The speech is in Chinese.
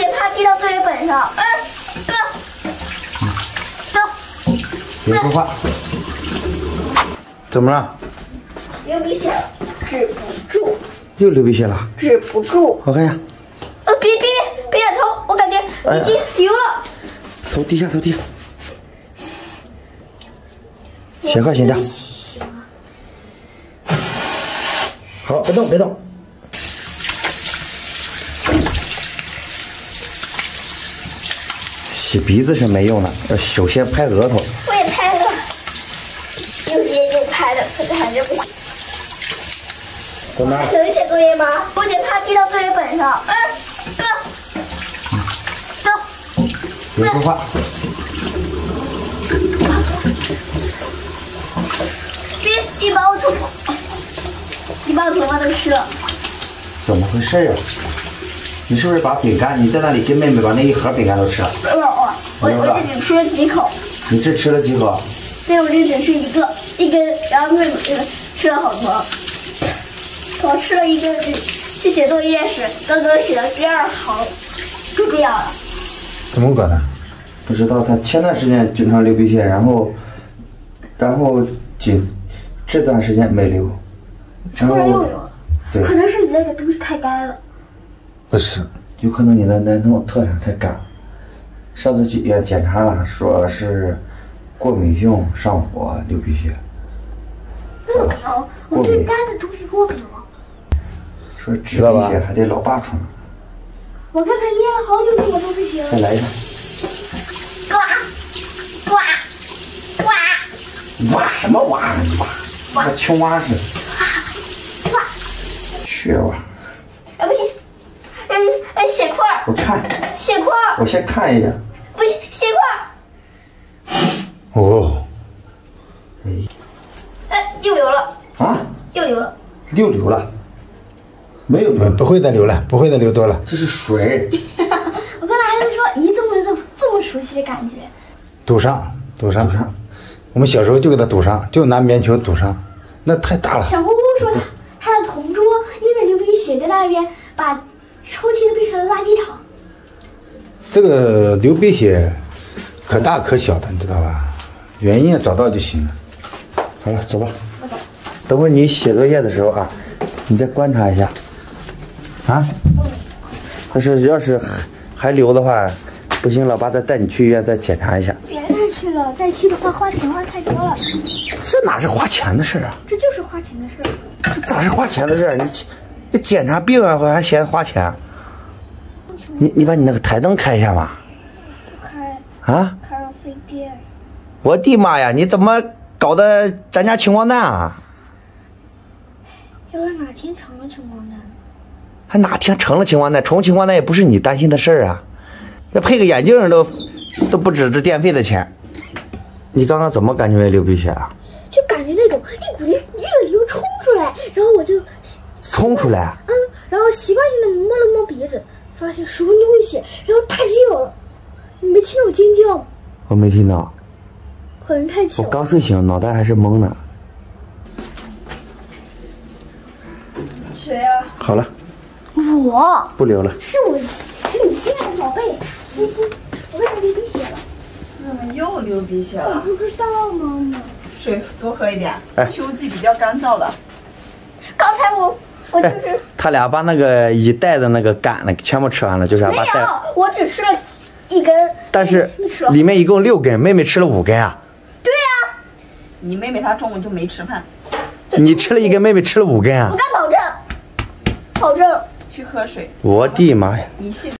姐怕滴到作业本上。嗯，走，走。别说话。怎么了？流鼻血了，止不住，又流鼻血了？止不住。我看一下，呃，别别别别点头，我感觉已经流了。头低下，头低下。血快先降。行啊。好，别动，别动。洗鼻子是没用的，要首先拍额头。我也拍了，有些也拍了，可是还是不行。怎么了？能写作业吗？我得怕滴到作业本上。嗯，哥，走。别说话。别，你把我头发，你把我头发都湿了。怎么回事啊？你是不是把饼干？你在那里跟妹妹把那一盒饼干都吃了？没有啊，我我这只吃了几口。你这吃了几口？对，我这只吃一个一根，然后妹妹这个吃了好多。我吃了一根，去写作业时，刚刚写到第二行，就这样了。怎么搞的？不知道，他前段时间经常流鼻血，然后，然后今这段时间没流，然后又后流了，对，可能是你那个东西太干了。不是，有可能你的那种特产太干。上次去医院检查了，说是过敏性上火流鼻血，过敏，我对干的东西过敏了。说止鼻血还得老爸冲。我看看捏了好久怎么都不行。再来一下。呱呱呱哇什么蛙？哇，和青蛙似的。呱！血蛙。哎不行，哎哎血块儿，我看，血块，我先看一眼。不行血块儿，哦，哎又流了，啊，又流了。又流了。没有流嗯，，不会再流了，不会再流多了。这是水。我刚才还在说，咦，怎么有这么这么熟悉的感觉？堵上，堵上，堵上。我们小时候就给它堵上，就拿棉球堵上，那太大了。小姑姑说她她的同桌因为流鼻血在那边把抽屉都变成了垃圾桶。这个流鼻血可大可小的，你知道吧？原因找到就行了。好了，走吧。等会儿你写作业的时候啊，你再观察一下。啊？要是要是还还流的话，不行，老爸再带你去医院再检查一下。别再去了，再去的话花钱花太多了。这哪是花钱的事儿啊？这就是花钱的事儿。这咋是花钱的事儿？你你检查病啊，还嫌花钱？你你把你那个台灯开一下嘛。开啊！开了费电。我的妈呀！你怎么搞的咱家穷光蛋啊？要是哪天成了穷光蛋，还哪天成了穷光蛋？成青光蛋也不是你担心的事儿啊！那配个眼镜都都不止这电费的钱。你刚刚怎么感觉流鼻血啊？就感觉那种一股热热流冲出来，然后我就冲出来？嗯，然后习惯性的摸了摸鼻子，发现手里有血，然后大叫了。你没听到我尖叫吗？我没听到，可能太巧我。刚睡醒，脑袋还是懵的。谁呀、好了，我不流了。是我是你心爱的宝贝欣欣，我为什么流鼻血了？怎么又流鼻血了？我不知道妈妈。水多喝一点哎，秋季比较干燥的。刚才我我就是、哎他俩把那个一袋的那个干的全部吃完了，就是没把袋，有，我只吃了一根。但是里面一共六根，妹妹吃了五根啊。对啊，你妹妹她中午就没吃饭，你吃了一根，妹妹吃了五根啊我！敢保证，保证。去喝水。我的妈呀！你信？